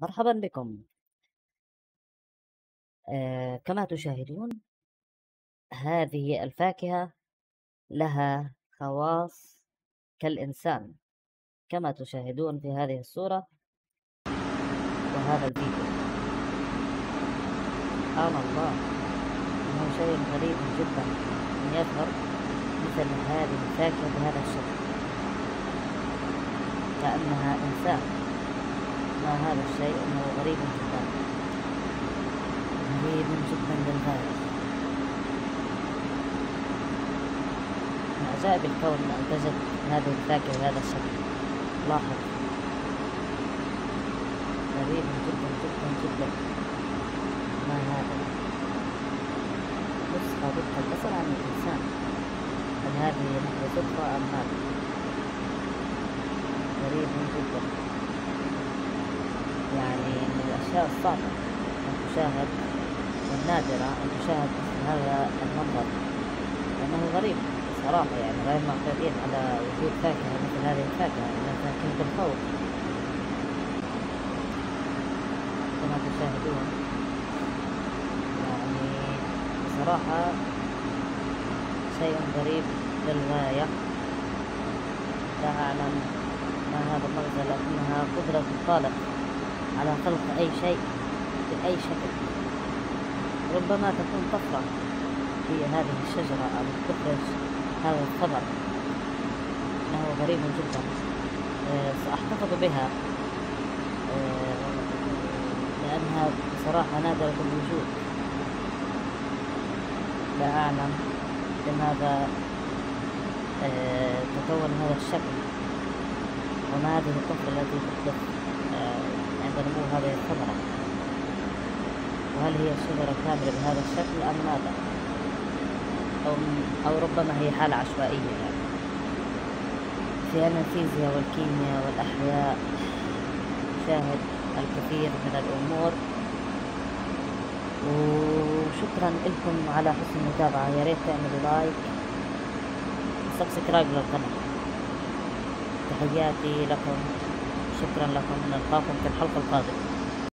مرحبا بكم. آه كما تشاهدون هذه الفاكهة لها خواص كالإنسان كما تشاهدون في هذه الصورة وهذا الفيديو. سبحان الله إنه شيء غريب جدا أن يظهر مثل هذه الفاكهة بهذا الشكل. كأنها إنسان. ما هذا الشيء إنه غريب جدا. غريب جدا للغاية. من عجائب الكون أن تجد هذه الفاكهة بهذا الشكل. لاحظ. غريب جدا جدا جدا. ما هذا؟ نسخة طبق البصر عن الإنسان. هل هذه نحو صدفة أم هذا؟ غريب جدا. يعني من الأشياء الصعبة أن تشاهد والنادرة أن تشاهد هذا المنظر. لأنه غريب صراحة يعني غير معتادين على وجود فاكهة مثل هذه الفاكهة لأنها فاكهة بالفوق كما تشاهدون يعني بصراحة شيء غريب للغاية. لا أعلم ما هذا المغزى لكنها قدرة الخالق على خلق أي شيء بأي شكل. ربما تكون طفرة في هذه الشجرة أو تخرج هذا الخبر. إنه غريب جدا. آه، سأحتفظ بها. آه، لأنها بصراحة نادرة الوجود. لا أعلم لماذا آه، تكون هذا الشكل. وما هذه الطفرة التي تحدث نمو هذه الثمرة وهل هي الشجرة كاملة بهذا الشكل أم ماذا؟ أو, أو ربما هي حالة عشوائية يعني. في علم الفيزياء والكيمياء والأحياء شاهد الكثير من الأمور. وشكرا لكم على حسن المتابعة. يا ريت تعملوا like subscribe للقناة. تحياتي لكم. شكرا لكم. نلقاكم في الحلقة القادمة.